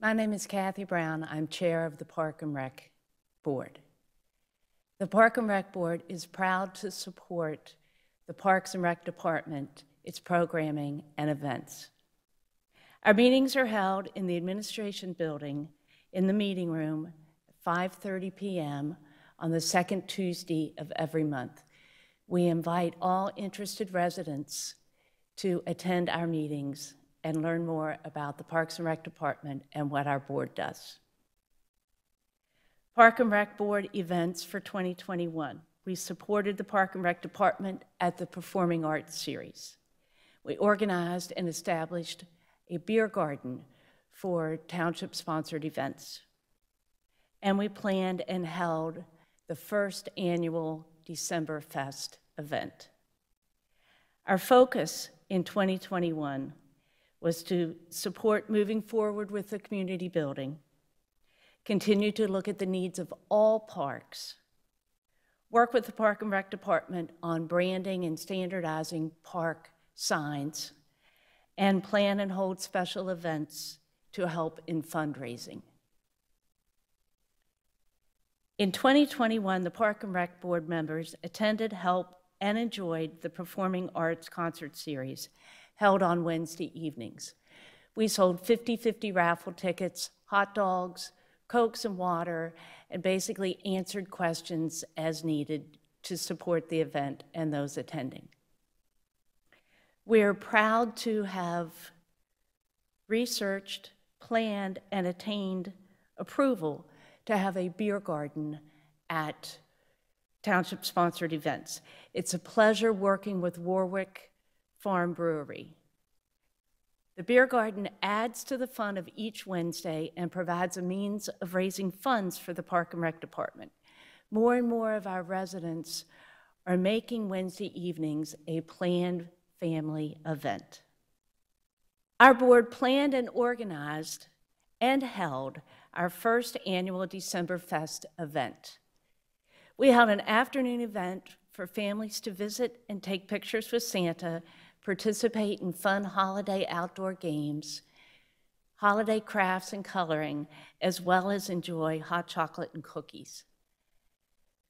My name is Kathy Brown. I'm Chair of the Park and Rec Board. The Park and Rec Board is proud to support the Parks and Rec Department, its programming, and events. Our meetings are held in the Administration Building in the meeting room at 5.30 p.m. on the second Tuesday of every month. We invite all interested residents to attend our meetings and learn more about the Parks and Rec Department and what our board does. Park and Rec Board events for 2021. We supported the Park and Rec Department at the Performing Arts Series. We organized and established a beer garden for township-sponsored events. And we planned and held the first annual December Fest event. Our focus in 2021 was to support moving forward with the community building, continue to look at the needs of all parks, work with the Park and Rec Department on branding and standardizing park signs, and plan and hold special events to help in fundraising. In 2021, the Park and Rec Board members attended, helped, and enjoyed the Performing Arts Concert Series held on Wednesday evenings. We sold 50-50 raffle tickets, hot dogs, cokes and water, and basically answered questions as needed to support the event and those attending. We're proud to have researched, planned, and attained approval to have a beer garden at township-sponsored events. It's a pleasure working with Warwick Farm Brewery. The beer garden adds to the fun of each Wednesday and provides a means of raising funds for the Park and Rec Department. More and more of our residents are making Wednesday evenings a planned family event. Our board planned and organized and held our first annual December Fest event. We held an afternoon event for families to visit and take pictures with Santa participate in fun holiday outdoor games, holiday crafts and coloring, as well as enjoy hot chocolate and cookies.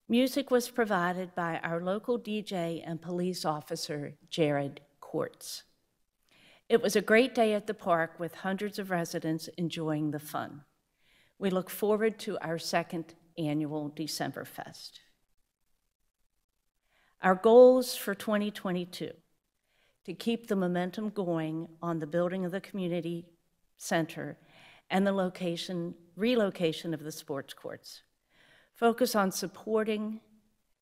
Music was provided by our local DJ and police officer, Jared Courts. It was a great day at the park with hundreds of residents enjoying the fun. We look forward to our second annual December Fest. Our goals for 2022 to keep the momentum going on the building of the community center and the location, relocation of the sports courts. Focus on supporting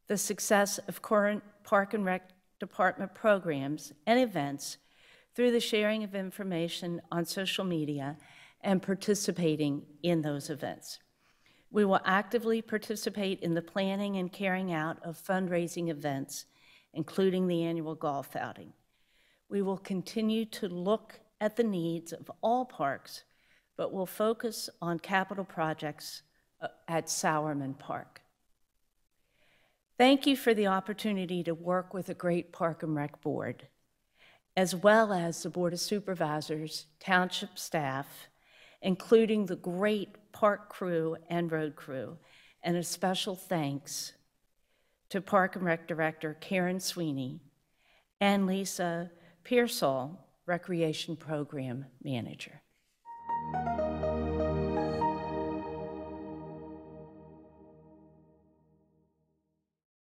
the success of current Park and Rec Department programs and events through the sharing of information on social media and participating in those events. We will actively participate in the planning and carrying out of fundraising events, including the annual golf outing. We will continue to look at the needs of all parks, but will focus on capital projects uh, at Sauerman Park. Thank you for the opportunity to work with a great Park and Rec Board, as well as the Board of Supervisors, township staff, including the great park crew and road crew, and a special thanks to Park and Rec Director Karen Sweeney and Lisa Pearsall, Recreation Program Manager.